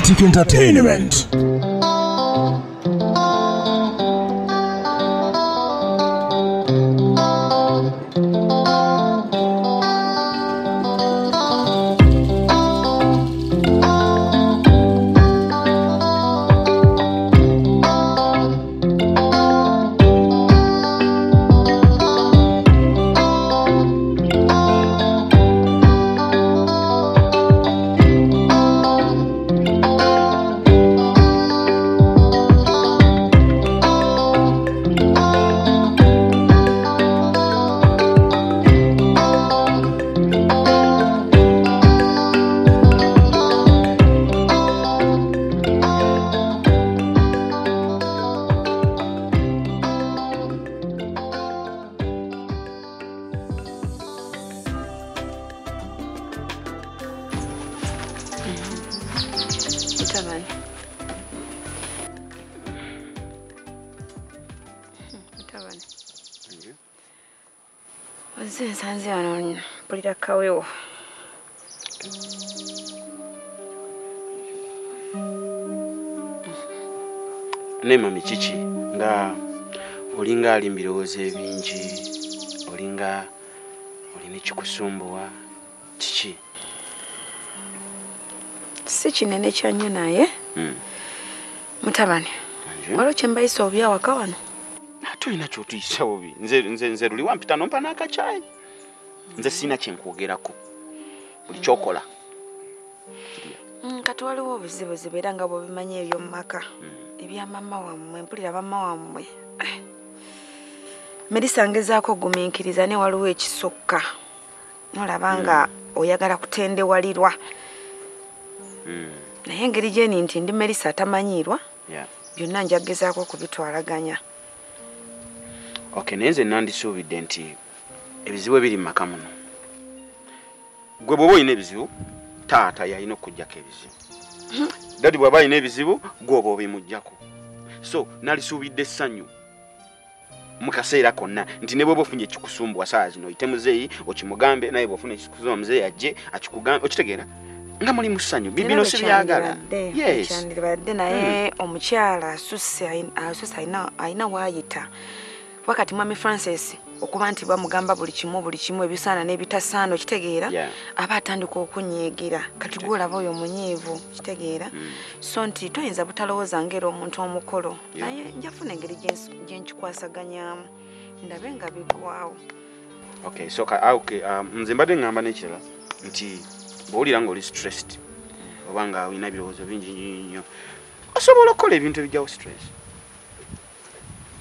Attic Entertainment. Ne mami kiki nga olinga ali mbirowoozo ebingi olinga olina ekikusumbuwa kiki Si kinene kya nnyo naye. Mm. Mutabani. Waliwo kye mbayisa obi awaka wano? ate olina kyotuyisa bubi nze, luli wampita nompa n'akacyayi nze siina kyenkwogerako buli kyokola kati waliwo obuzibuzibu era nga bw'obimanyi eby'omu maka ebya mama wammwe mpulira mama wammwe. Eh. merisa ngezaako ogumiikiriza ne waliwo ekisukka nolaba nga oyagala kutendewalirwa. Mm, naye engeri gyeni nti ndi merisa atamanyiirwa yeah. byonna njagezaako okubitwalaganya. Okay naye nze nandisuubidde nti ebizibu ebiri mu maka muno gwe bw'oba olina ebizibu taata yalina okugjako ebizibu. Dadi bw'aba alina ebizibu gwe oba obimugjako so nalisuubidde essanyu mu kaseera konna nti ne bw'oba ofunye ekikusumbuwa saa zino oyite muzeeyi okimugambe naye bw'ofuna ekikusumbuwa muzeeyi ajje akikugambe okitegeera nga muli mu ssanyu. Bi- bino si byagala. yes. kyandiribadde naye omukyala asusse ayina waayita. Wakati mwami francis okuba nti bamugamba buli kimu buli kimu ebisaana n'ebitasaana okitegeera aba atandika okunyiigira kati gwe olaba oyo munyiivu kitegeera so nti toyinza butalowooza ngaera omuntu omukolo naye njafuna engeri gyens- gyenkikwasaganyamu ndabe nga biggwawo okay so ka, ah, okay um, nze mbadde ngamba nekirala nti bwowulira nga oli stressed oba nga olina ebirowoozo bingi nnyo osobola okukola ebintu ebijjawo stress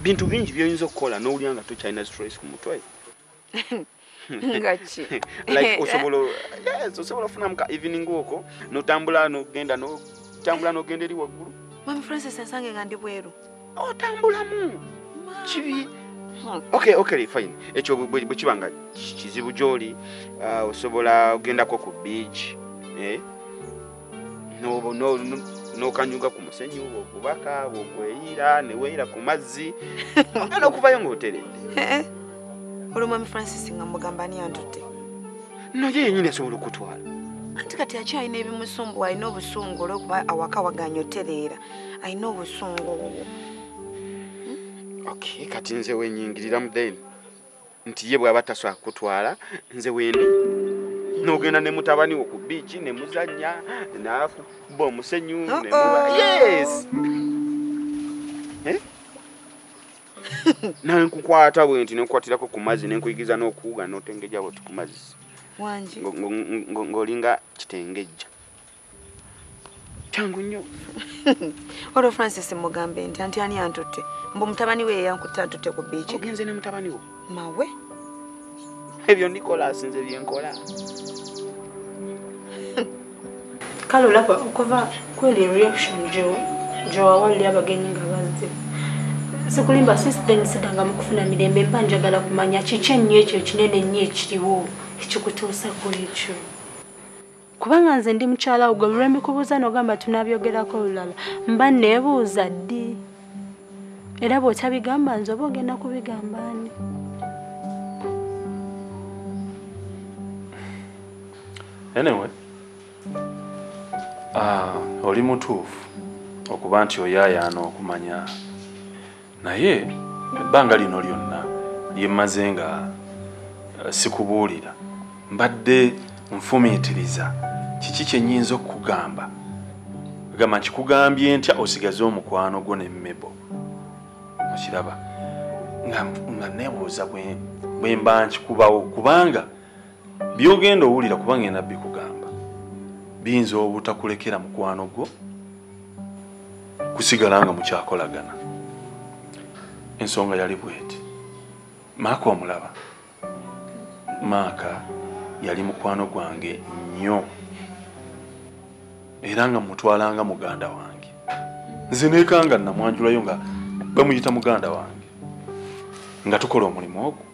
bintu bingi byoyinza okukola n'owulira nga tokyalina stress ku mutwe. Nga ki? Like osobola yes, osobola ofunamu ka evening oko notambula nogenda notambula nogenda eri waggulu. Mwami francis ensange nga ndi bweru. Otambulamu. Kibi. Okay okay fine. Ekyo bwe- kiba nga ki- kizibu gy'oli ah, osobola ogendako ku beach eh? No- no- no- n'okanyuga ku musenyu bwokubaka bwokweyira neweeyira ku mazzi. Ogenda okuvayo ng'oteredde olwo mwami francis nga mugamba ani antutte noye yenyini asobola okutwala. Anti kati akyalina ebimusumbuwa alina obusungu olwokuba awaka waganya otereera alina obusungu okay kati nze wenyingiriramu then. Nti ye bw'aba tasobola kutwala nze wendi nogenda ne mutabani wo ku biiki ne muzannya nakuba omusenyu yes! Eh? nawe nkukwata bwe nti nenkukwatirako ku mazzi nenkuyigiza n'okuwuga n'otengejja bwoti ku mazzi. Ng'olinga kitengejja kyangu nnyo. Olwo francis mugambe nti anti ani antutte? Mbu mutabani we yeyankutte antutte ku biiki ogenze ne mutabani wo. Mawe ebyo nikolasi nze byenkola kale olaba okuva kweli reaction gyewawalira abagenyi nga bazze sikulimba sisiten sidanga mu kufuna mirembe mba njagala kumanya kiki ennyo ekyo kinene nnyo ekiriwo ekikutuusa ku ekyo kubanga nze ndi mukyala wo gwe lwembikubuuza nogamba tunabyogerako olulala mba neebuuza ddi era bw'otabigamba nze oba ogenda kubigamba ani Anyway, Ah, oli mutuufu okuba nti oyaayaana okumanya naye ebbanga lino lyonna lyemmaze nga eh, sikubuulira mbadde nfumiitiriza. Kiki kyenyinza okukugamba? Gamba nkikugambye ntya osigaze omukwano gwo ne mmebo okiraba nga, bwe bwe mba nkikubawo kubanga byogenda owulira kuba ngenda bikugamba. Biyinza obutakulekera mukwano gwo? Kusigala nga mukyakolagana ensonga yali bweti. Maaka omulaba. Maaka yali mukwano gwange nnyo. Era nga mutwalanga muganda wange. Nze neekanga namwanjulayo nga bamuyita muganda wange. Nga tukola omulimu ogwo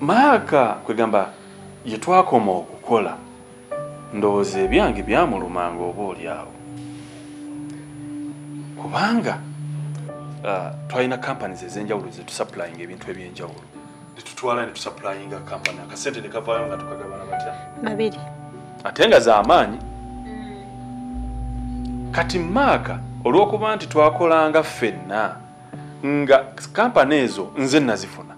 maaka kwegamba yetwakoma okukola ndowooza ebyange byamulumanga oba oli awo. Kubanga uh, twalina companies ez'enjawulo zetusupplyinga ebintu ebyenjawulo. Netutwala netusupplyinga company akasente nekavaayo nga tukagabana batya? Babiri. Ate nga z'amaanyi kati maaka olw'okuba nti twakolanga ffenna nga kampani ezo nze nazifuna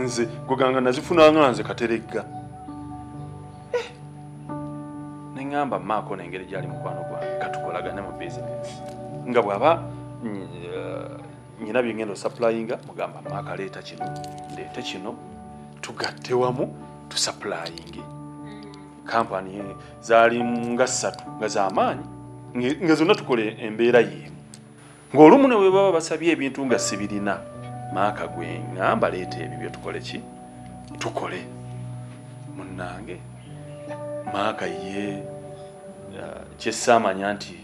nze gweganga nazifunanga nze kateregga. Eh, neŋŋamba maako nengeri gyali mukwano gwange katukolagane mu bizinesi nga bw'aba eh, nyina byengenda osupplyinga mugamba maaka leeta kino ndeete kino tugatte wamu tusupplyinge. Kampani zaali nga ssatu nga z'amaanyi nga zonna tukole embeera y'emu. Ng'olumu ne bwe baba basabye ebintu nga sibirina maaka gwe ŋŋamba leeta ebyo bye tukole ki? Tukole. Munnange maaka ye kyessaamanya nti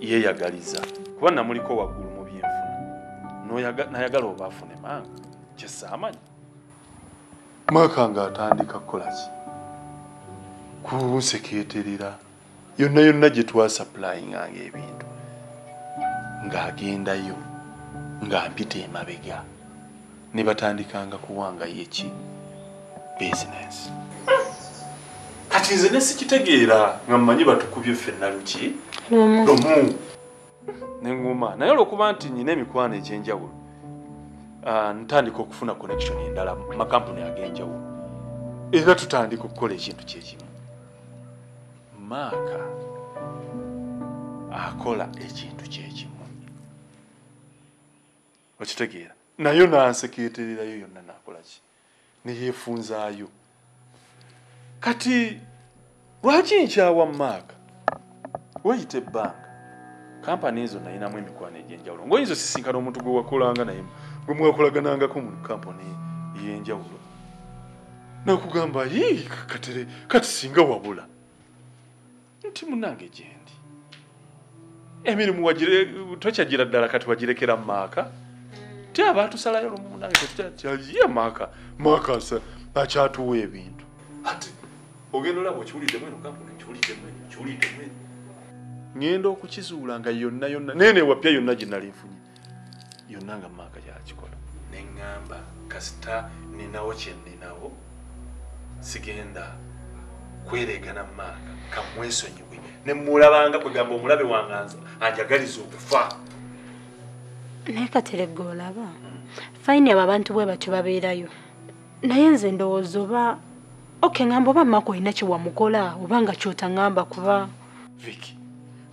yeeyagaliza. Kuba namuliko waggulu mu byenfuna. Nayagala oba afune maaka kyessaamanya maaka ng'atandika kukolaki kunsekeeterera yonna yonna gye twasapulayinganga ebintu ng'agendayo ng'ampita emabega ne batandikanga kuwangayo eki bizinesi kati nze ne sikitegeera nga mmanyi batukubye ffenna luki? Lumu. Neŋŋuma naye olwokuba nti nyina emikwano egy'enjawulo ntandika okufuna connection endala mu makampuni ag'enjawulo. Era tutandika okukola ekintu kyekimu maaka akola ekintu kyekimu okitegeera nayo nansekeetererayo yonna nakola ki? Neyeefunzaayo kati lwaki nkyawa maaka wayita ebbanga? Kampani ezo nayinamu emikwano egy'enjawulo. Ngaoyinza osisinkana omuntu gwe wakolanga naye gwe mwakolaganangako mu kampani ey'enjawulo nakugamba "Yii, katere kati singa wabula. Nti munange gyendi emirimu wagire- tokyagira ddala kati wagirekera mu maaka ti abatusalayo lumu munange maaka maaka akyatuwa ebintu. Ati ogenda olaba okiwuliddemu eno kampuni kiwuliddemu eno kiwuliddemu eno ŋŋenda okukizuula nga yonna yonna nene wapya yonna gye nali nfunye. Yonna nga maaka gyakikola. Ne ŋŋamba kasita ninawo kye ninawo sigenda kwereegana maaka kamwesonyiwe ne mulabanga kwegamba omulabe wange anjagaliza okufa naye kateregga olaba. Fayini abo abantu bwe batyo babeerayo. Naye nze ndowooza oba oke ŋŋamba oba mako olina kye wamukola oba nga kyotaŋŋamba kuba. Viki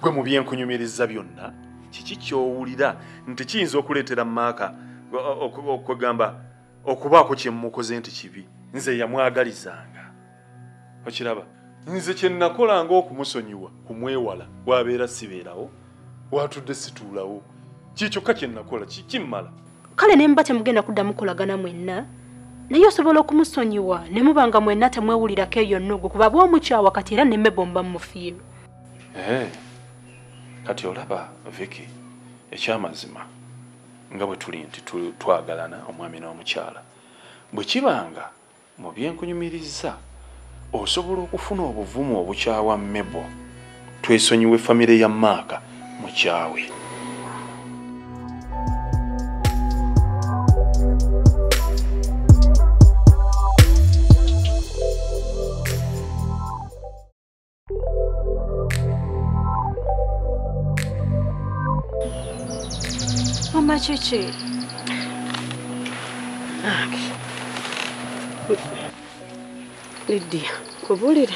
gwe mu byenkunyumiriza byonna kiki kyowulira nti kiyinza okuleetera maaka okwegamba okubaako kyemukoze nti kibi? Nze yamwagalizanga. Okiraba nze kyenakolanga okumusonyiwa kumwewala wabeera sibeerawo watudde situulawo kikyokka kyenakola ki- kimmala. Kale ne muba temugenda kuddamu kolagana mwenna? Naye osobola okumusonyiwa ne muba nga mwenna temwewulirako eyo nnogo kuba bwomukyawa kati era nemme bomba mumufiirwa Eh, kati olaba viki ekyamazima nga bwe tuli nti twagalana omwami n'omukyala bwe kibanga mu byenkunyumiriza osobola okufuna obuvumu obukyawa mmebo twesonyiwe famire ya maaka mukyawe mama kiki lidia kubulire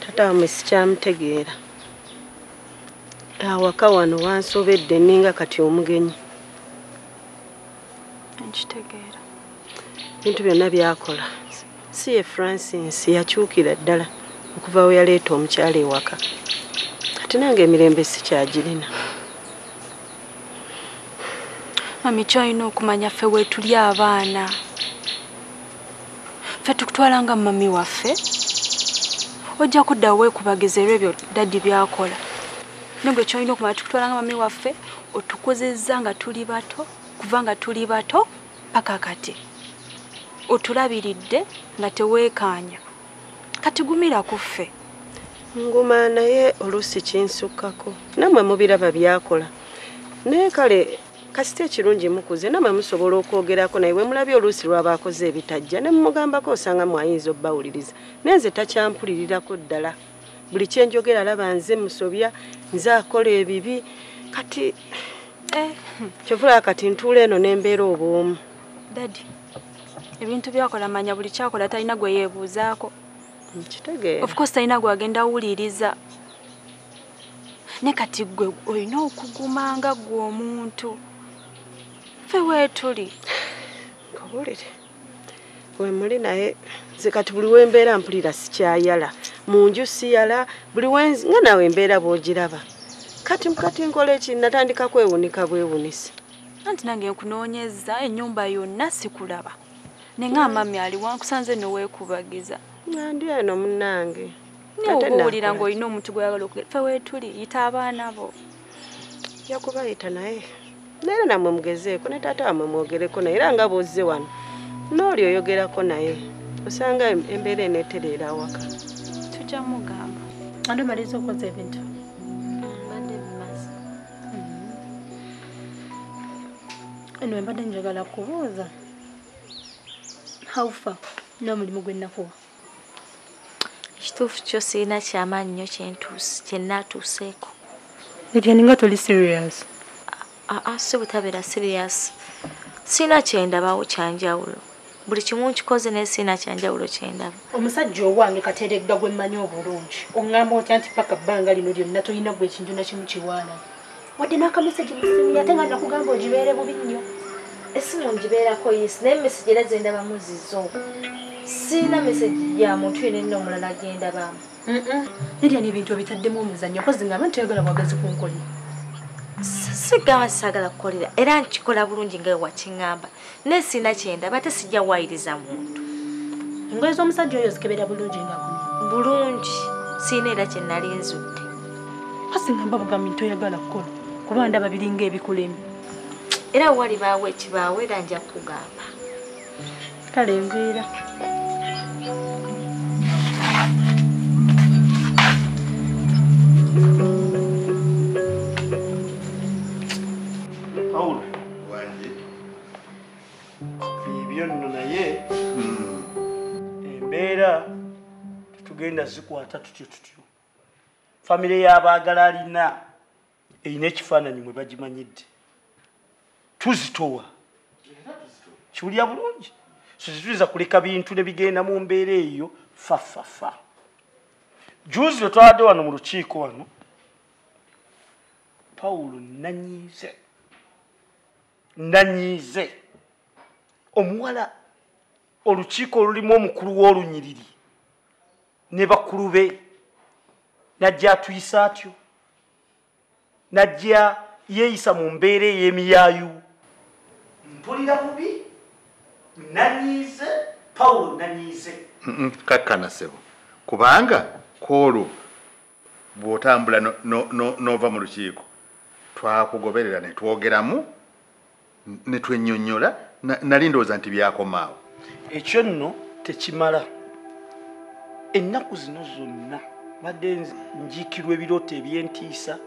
tata wamwe sikyamutegeera awaka wano wansobedde ninga kati omugenyi. Nkitegeera bintu byonna byakola. Si ye francis yakyukira ddala okuva we yaleeta omukyala ewaka. Ate nange emirembe sikyagirina mami kyolina okumanya ffe weetuli abaana. Ffe tukutwala nga mami waffe. Ojja kuddawo weekubagiza era ebyo daddi byakola. Naye gwe kyolina okumanya tukutwala nga mami waffe otukozezza nga tuli bato kuva nga tuli bato paka kati. Otulabiridde nga teweekaanya. Kati gumira ku ffe. Nguma naye oluusi kinsukkako. Nammwe mubiraba byakola. Naye kale kasita ekirungi mukuze nammwe musobola okwogerako naye bwe mulabye oluusi lwaba akoze ebitajja ne mumugambako osanga mwayinza obbawuliriza. Naye nze takyampulirirako ddala. Buli kyenjogera alaba nze musobya nze akola ebibi. Kati eh, kyovulaba kati ntuula eno nembeera obwomu. Daddi ebintu byakola manya buli kyakola talina gwe yeebuuzaako. Nkitegeera. Of course talina gwagenda awuliriza. Ne kati gwe olina okugumanga gwe omuntu ffe weetuli kabulire we muli naye kati buli wembeera mpulira sikyayala. Mu nju siyala buli wenzi nga nawe embeera bw'ogiraba. Kati mukati nkola eki? Natandika kwewunika bwewunisa anti nange nkunoonyeza ennyumba yonna sikulaba. Nenga amami ali wankusanze noweekubagiza nandi eno munnange. Naye Ate oba owulira nakola. ng'olina omuntu gweyagala okugera ffe weetuli yita abaana bo. Yakubayita naye naye namwe mugezeeko ne taata wamwe mwogereko naye era nga bwozze wano n'oli oyogerako naye osanga em- embeera eneetereera awaka. Tujja mugamba. Andi omaliza okoza ebintu? Mbadde bimaze eno embadde njagala kubuuza haufa n'omulimu gwe nnakuwa ekituufu kyo sirina kyamaanyi nnyo kyentuuse kyennaatuuseeko etya ninga toli serious aa si butabeera sirias sirina kyendabawo kyanjawulo buli kimu nkikoze naye sirina kyanjawulo kyendaba omusajja owange kateregga gwe mmanyi obulungi. Oŋŋamba otya nti paka bbanga lino lyonna tolina gwe ekintu nakimu kiwaala wadde n'akameseji musimu ate nga nakugamba ogibeere bubi nnyo. Esimu ngibeerako yisi naye meseji era zendabamu zizo sirina meseji ya muntu yenenna omulala gendabamu nerya n'ebintu ebitaddemu omuzannyo kozi ngamba nti toyagala bwagazi kunkolera sigamba sisaagala kukolera. Era nkikola bulungi nga wakiŋŋamba. Naye sirina kyendaba ate sijja wayiriza muntu. Engoye z'omusajja oyo zikebera bulungi nga bulungi. Sirina era kyenali nzudde. Kozi ngamba bugambi toyagala kukola kuba ndaba biringa ebikulemi era walibaawo ekibaawo era nja kugamba. Kale enveera pawulo embeera tetugenda zikwata tutyo tutyo. Famire y'abaagala alina erina ekifaananyi mwe bagimanyidde. Tuzitowa. Kiwulya bulungi? So tetuyinza kuleka bintu ne bigenda mu mbeera eyo fafafa juzi lwe twaladde wano mu lukiiko wano pawulo nanyiize. Nanyiize. Omuwala olukiiko olulimu omukulu w'olunyiriri. Ne bakulu be najja atuyisa atyo. Najja yeeyisa mu mbeera ey'emiyaayu. Mpulira bubi nanyiize pawulo nanyiize kakkana ssebo. Kubanga kwolwo bw'otambula no- no- no- n'ova mu lukiiko twakugoberera ne twogeramu ne twenyonnyola na- nali ndowooza nti byakomaawo ekyo nno tekimala. Ennaku zino zonna badde njiikirwa ebirooto ebyentiisa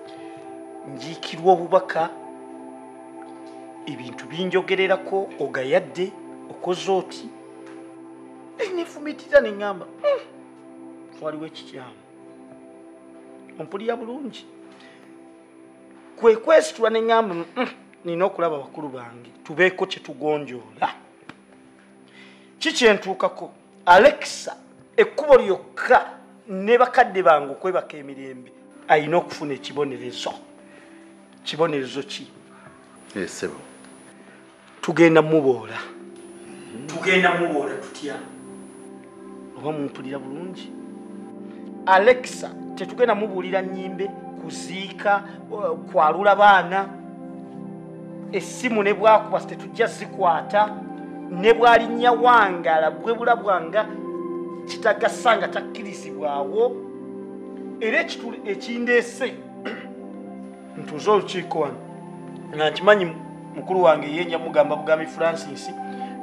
njiikirwa obubaka ebintu binjogererako ogayadde okoze oti. Nefumitira neŋŋamba "Hmm, waliwo ekikyamu. Ompulira bulungi. Kwe kwesitula neŋŋamba "Mm, nina okulaba bakulu bange tubeeko kyetugonjoola kikyentuukako alexa ekkubo lyokka ne bakadde bange okwebaka emirembe ayina okufuna ekibonerezo. Kibonerezo ki? Esebo tugenda muboola tugenda muboola tutya? Oba mumpulira bulungi? Alexa tetugenda mubuulira nyimbe kuziika kwalula baana. Essimu ne bwakuba tetujja zikwata ne bwalinnya wangala bwe bulabwanga kitagasa nga takkirizibwawo era ekitu ekindeese ntuuze olukiiko wano. Nga nkimanyi mukulu wange ye nja mugamba bugambi francis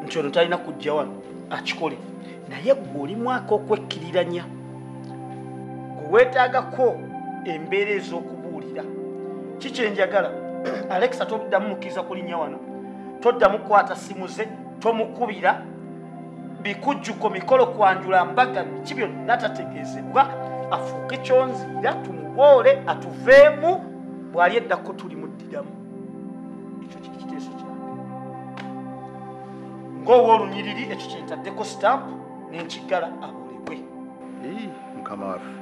nti ono talina kujja wano akikole. Naye gwe oli mwaka okwekkiriranya gwe weetaagako embeera ez'okubuulira kikyenjagala alexa toddamu mukkiriza kulinnya wano toddamu kukwata simu ze tomukubira bikujjuko mikolo kwanjula mbaga biki byonna tategeezebwa afuuke kyonziira tumuboole atuveemu bw'ali eddako tuli muddiramu ekyo kiri kiteeso kyange ng'owa olunyiriri ekyo kyetaddeko sitampu n'enkigala abolebwe mukama waffe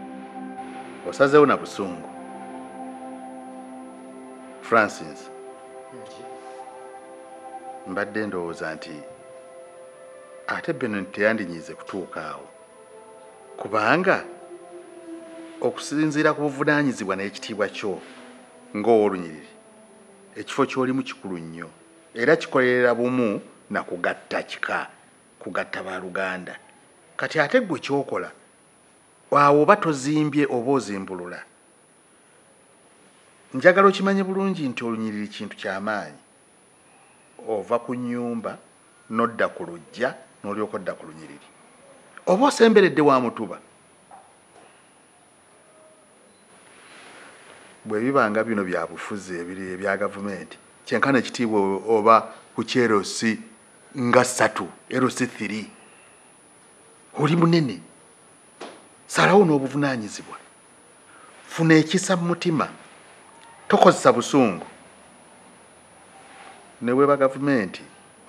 osazeewo na busungu. Francis mbadde ndowooza nti ate beno teyandinyize kutuuka awo. Kubanga okusinziira ku buvunaanyizibwa n'ekitiibwa kyo ng'owolunyiriri ekifo ky'olimu kikulu nnyo era kikolerera bumu na kugatta kika kugatta baluganda kati ate gwe kyokola awo oba tozimbye oba ozimbulula njagala okimanye bulungi nti olunyiriri kintu kyamaanyi ova ku nnyumba nodda ku lujja n'olyoka odda ku lunyiriri. Oba osemberedde wa mutuba? Bwe bibanga bino bya bufuzi ebiri ebya gavumenti. Kyenkana ekitiibwa oba ku kyerosi nga ssatu erosi thiri oli munene. Salawo n'obuvunaanyizibwa. Funa ekisa mu mutima. Tokozesa busungu ne bweba gavumenti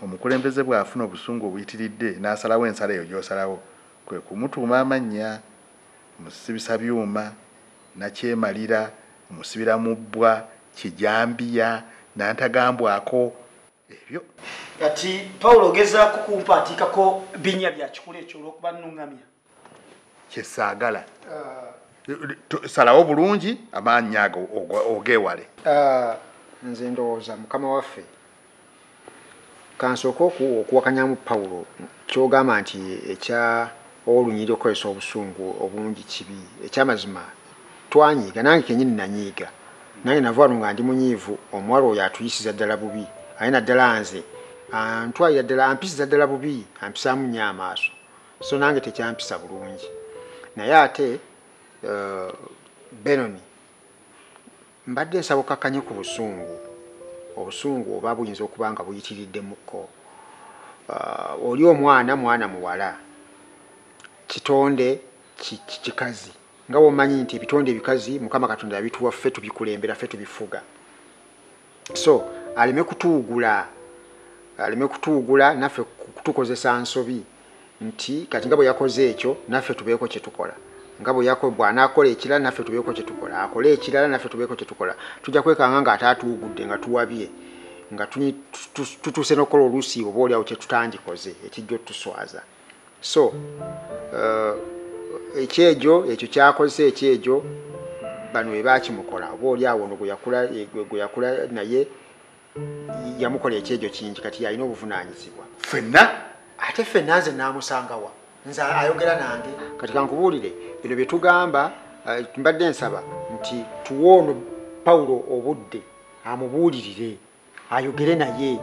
omukulembeze bw'afuna obusungu obuyitiridde n'asalawo ensala eyo gy'osalawo. Kwe kumutuuma amannya musibisa byuma nakyemalira omusibira mu bbwa kijambiya nantagambwako ebyo. Kati pawulo ogezaako kumpaatiikako binnya bya kikulu ekyo olw'okuba nnuŋŋamya kyesaagala. To- salawo bulungi amaanyi ago ogeewale Ah, nze ndowooza mukama waffe kansooka oku- okuwakanyamu pawulo kyogamba nti ekya olunyiri okukozesa obusungu obungi kibi ekyamazima twanyiiga nange kenyini nanyiiga. Nange nava wano nga ndi munyiivu omuwala oyo atuyisiza ddala bubi aye naddala nze antwalira ddala ampisiza ddala bubi ampisaamu nnyo amaaso. So nange tekyampisa bulungi. Naye ate eh, benoni mbadde nsaba okakkanye ku busungu obusungu oba buyinza okuba nga buyitiriddemukko Ah, oli omwana mwana muwala kitonde ki- ki- kikazi. Nga bwomanyi nti ebitonde ebikazi mukama katonda yabituwa ffe tubikulembera ffe tubifuga. So aleme kutuugula aleme kutuugula naffe ku- kutukozesa nsobi nti kati nga bwe yakoze ekyo naffe tubeeko kyetukola nga bwe yako- bw'anaakola ekirala naffe tubeeko kyetukola akole ekirala naffe tubeeko kyetukola tujja kwekanga nga ate atuugudde nga tuwabye nga tutuuse n'okukola oluusi oba oliawo kyetutandikoze ekijja otuswaza so eh, ekyejo ekyo kyakozesa ekyejo bano bwe bakimukola oba oliawo ono gwe yakula naye yamukola ekyejo kingi kati yalina obuvunaanyizibwa. Ffenna? Ate ffenna nze namusangawa nze ayogera nange. Kati kankubuulire bino bye tugamba eh, mbadde nsaba nti tuwe ono pawulo obudde amubuulirire ayogere naye. Eh,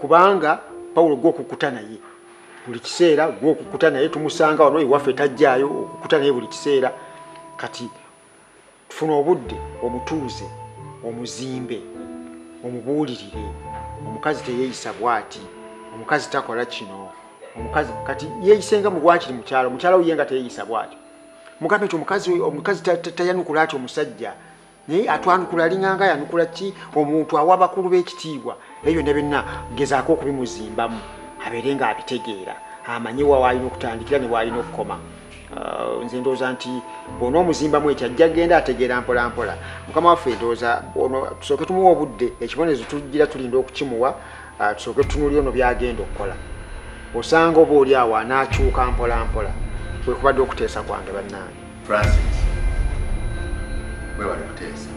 kubanga pawulo gwokukuta naye buli kiseera gwokukuta naye tumusanga wano ewaffe tajjaayo okukuta naye buli kiseera. Kati tufuna obudde omutuuze omuzimbe omubuulirire. Omukazi teyeeyisa bwati omukazi takola kino omukazi kati yeeyisenga mu bwakiri mukyalo mukyalo ye nga teyeeyisa bwatyo. Mugambe nti omukazi omukazi ta- ta- tayanukula ati omusajja? Naye atwanukula alinganga yanukula ki? Omuntu awa bakulu b'ekitiibwa. Ebyo ne byonna gezaako okubimuzimbamu abeere nga abitegeera. Amanye wa waalina okutandikira ne waalina okukoma. Ah, nze ndowooza nti bwona omuzimbamu ekyo ajja genda ategeera mpolampola mukama waffe ndowooza ono tusooke tumuwa obudde ekibonezo tugira tulinda okukimuwa ah, tusooke tutunulire ono byagenda okukola osanga oba oli awo anaakyuka mpolampola kwekubadde okuteesa kwange bannange. Francis wewale kuteesa